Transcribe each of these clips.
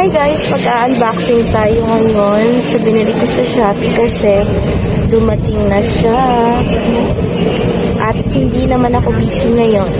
Hi guys! Mag-unboxing tayo ngayon sa binili ko sa Shopee kasi dumating na siya. At hindi naman ako busy ngayon.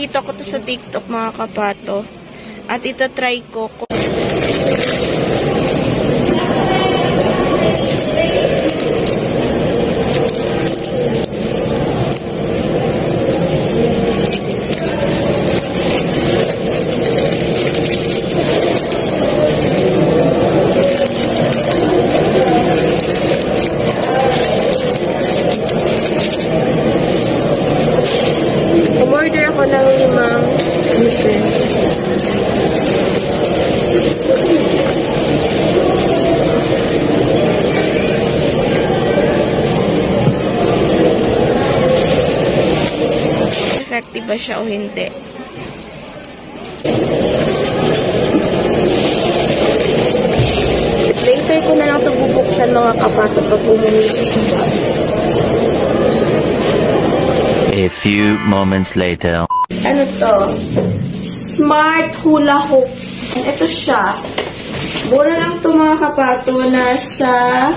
Nakita ko to sa TikTok mga kapato. At ito try ko. Ako ng limang pieces. Effective ba siya o hindi? Later ko na lang ito bubuksan mga kapato pag umuwi ko sa bahay. A few moments later. Ano to? Smart hula hoop. Ito siya. Mura lang to mga kapato. Nasa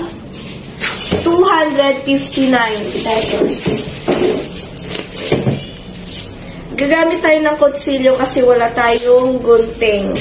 259 pesos. Gagamit tayo ng kutsilyo kasi wala tayong gunting.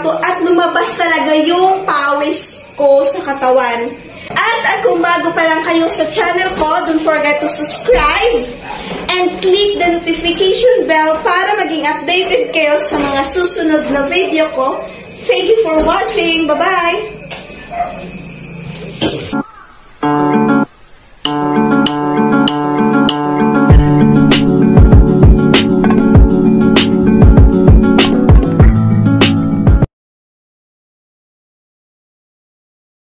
Kapato at lumabas talaga yung pawis ko sa katawan. At at kung bago pa lang kayo sa channel ko, don't forget to subscribe and click the notification bell para maging updated kayo sa mga susunod na video ko. Thank you for watching. Bye-bye!